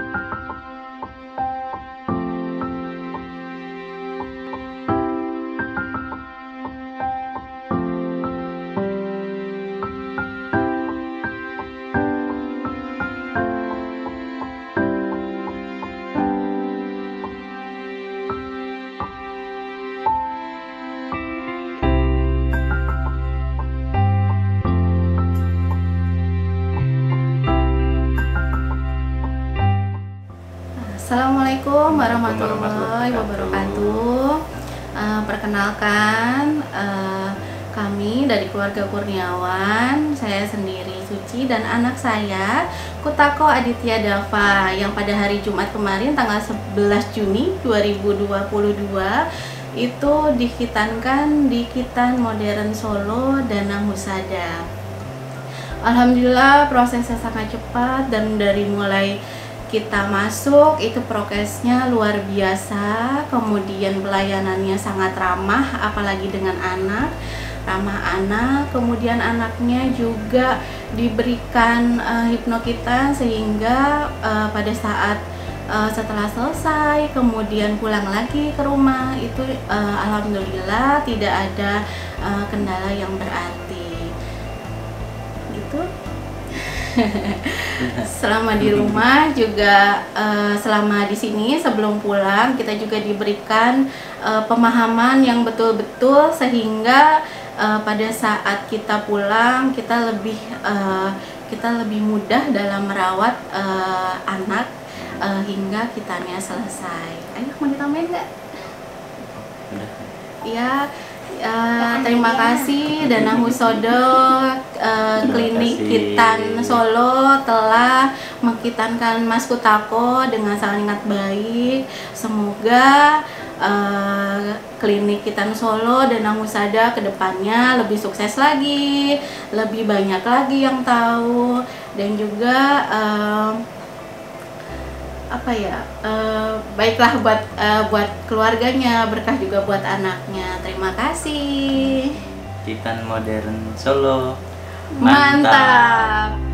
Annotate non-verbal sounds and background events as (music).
you Assalamualaikum warahmatullahi wabarakatuh. Uh, perkenalkan, uh, kami dari keluarga Kurniawan, saya sendiri Suci dan anak saya Kutako Aditya Dava yang pada hari Jumat kemarin tanggal 11 Juni 2022 itu dikitankan di Kitan Modern Solo Danang Husada. Alhamdulillah prosesnya sangat cepat dan dari mulai kita masuk itu prokesnya luar biasa. Kemudian pelayanannya sangat ramah apalagi dengan anak. Ramah anak kemudian anaknya juga diberikan uh, hipnokitan sehingga uh, pada saat uh, setelah selesai kemudian pulang lagi ke rumah itu uh, alhamdulillah tidak ada uh, kendala yang berarti. Gitu (laughs) selama di rumah juga uh, selama di sini sebelum pulang kita juga diberikan uh, pemahaman yang betul-betul sehingga uh, pada saat kita pulang kita lebih uh, kita lebih mudah dalam merawat uh, anak uh, hingga kitanya selesai. Ayo mau ditambahin nggak? Ya, uh, terima kasih Dana Husodo Klinik Kitan Solo telah mengkitankan Mas Kutako dengan sangat baik. Semoga uh, klinik Kitan Solo dan Husada ke depannya lebih sukses lagi, lebih banyak lagi yang tahu. Dan juga uh, apa ya uh, baiklah buat uh, buat keluarganya berkah juga buat anaknya. Terima kasih. Titan modern Solo mantap, mantap.